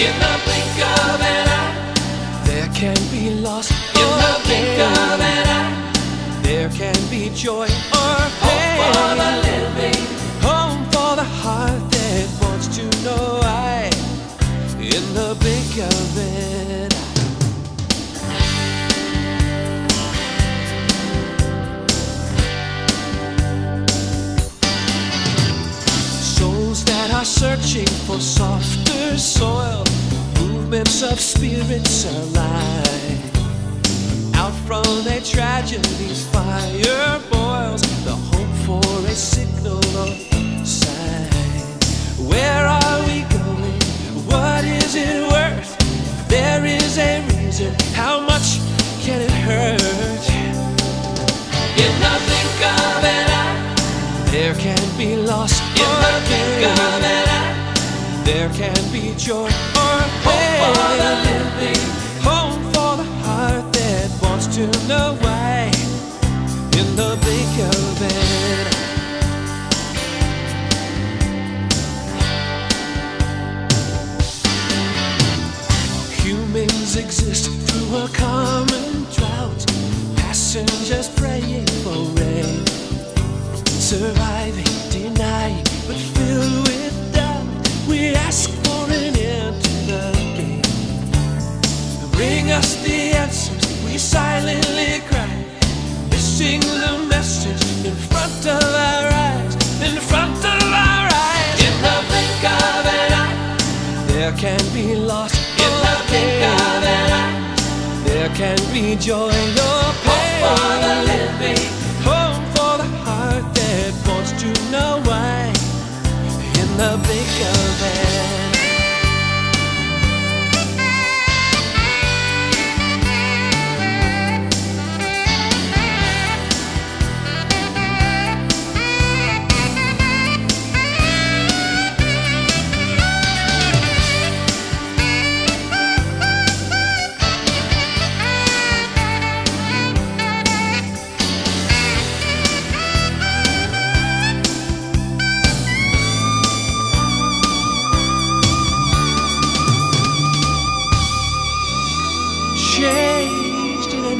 In the blink of an eye. There can be loss In the blink of an eye. There can be joy or pain. Hope for the living. Home for the heart that wants to know I. In the blink of an eye. Souls that are searching for softer soil, movements of spirits alive. Out from their tragedies, fire boils, the hope for a signal of sign. Where are we going? What is it worth? There is a reason. How much can it hurt? The blink of eye. There can be loss the blink of eye. There can be joy or Hope pain. Living. Home for the heart that wants to know why. In the blink of an. Humans exist through a common drought. Passengers praying for rain. Surviving, denying, but Us the answers, we silently cry. Missing the message in front of our eyes, in front of our eyes. In the blink of an eye. There can be loss In the blink of an eye. There can be joy or Hope for the pain. living.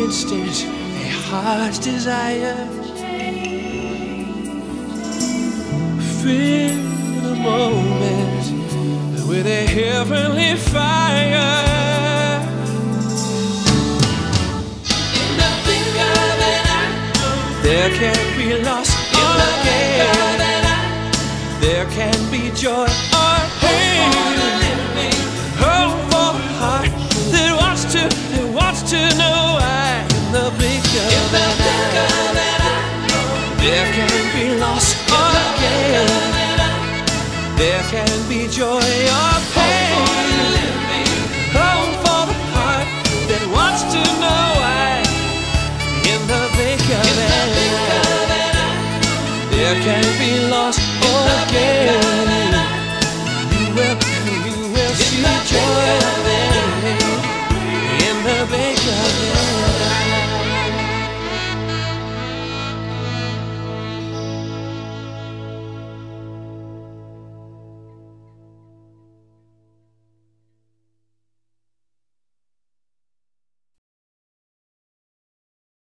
Instant a heart's desire. Fill the moment with a heavenly fire. In the blink of an eye. There can be loss In the blink of an eye. There can be joy can't be lost oh, again.